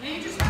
He just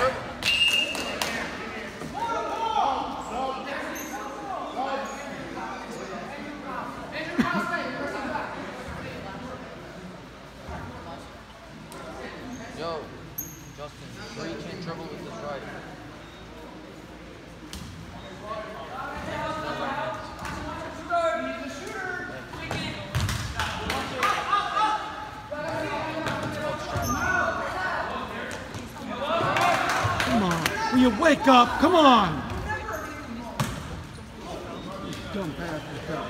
dribble. Yo, Justin, sure you can't dribble with this right. Come on. Will you wake up? Come on. Is dumb. Help!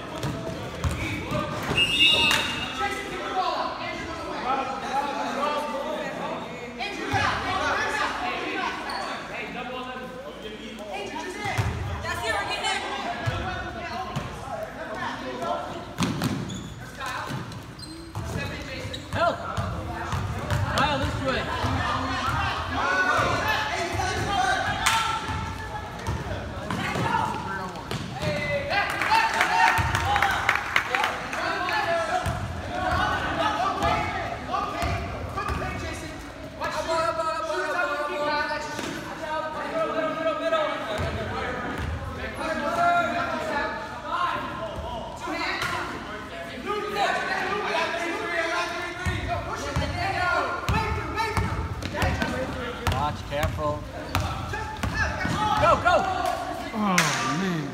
Go, go! Oh, man.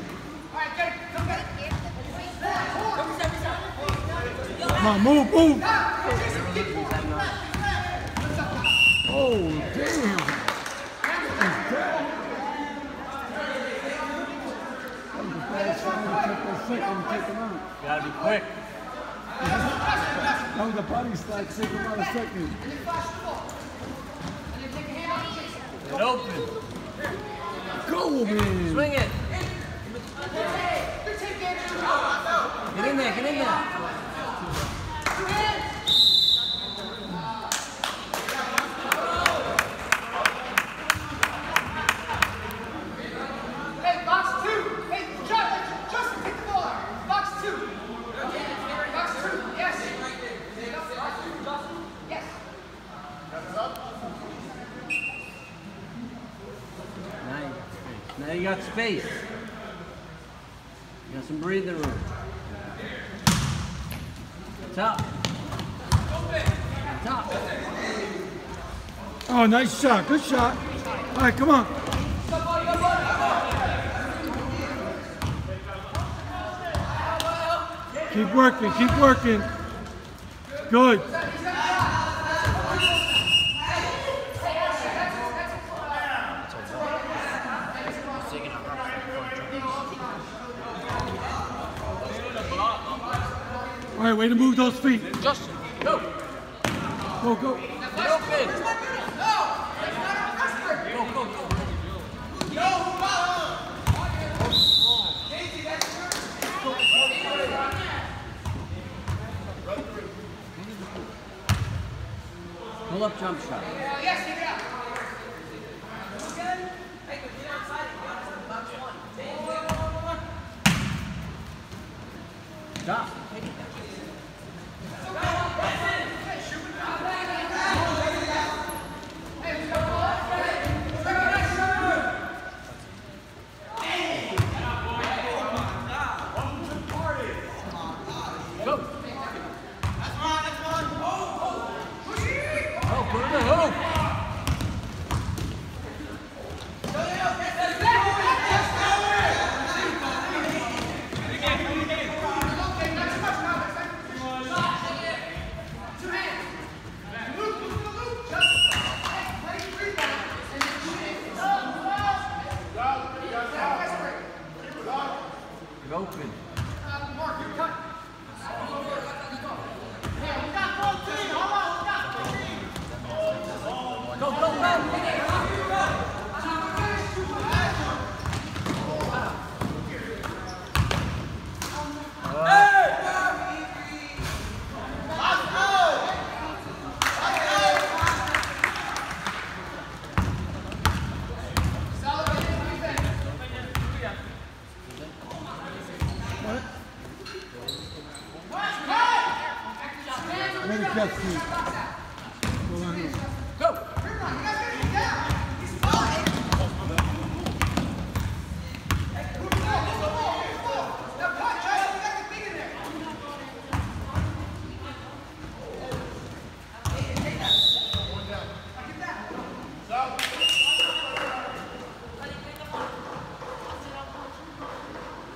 Come on, move, move. Oh, damn. That's bad. That was a bad shot. to take that second and take him out. Gotta be quick. That was a body slide, take him out a second. Get open. Go, man. Swing it. Get in there, get in there. Hey, box two. Hey, Justin, Justin, take the ball out. Box two. Box two, yes. Yes. Now you got space. You got. Some breathing room. Top. Top. Oh, nice shot. Good shot. All right, come on. Keep working. Keep working. Good. Right, way to move those feet. Justin, go. Go, go. Go, go, go. Pull up jump shot. Yes, take it. Stop.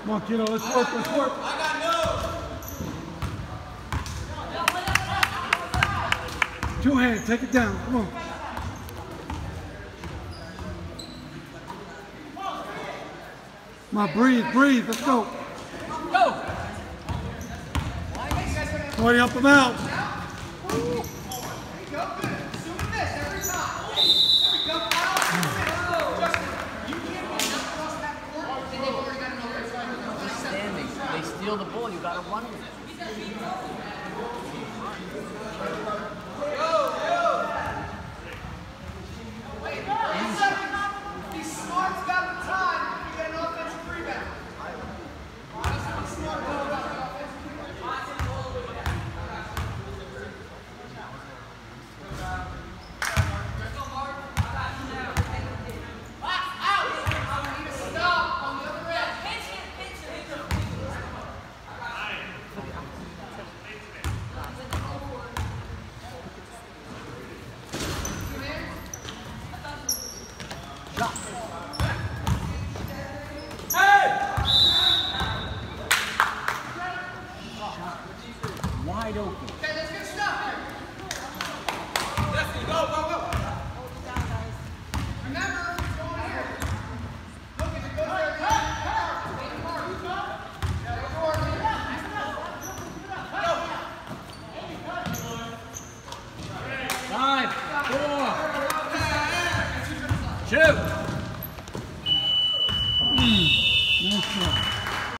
Come on, kiddo, let's I work, let's work. I got no. Two hands. take it down, come on. Come on, breathe, breathe, let's go. Go! Somebody help him out. God's got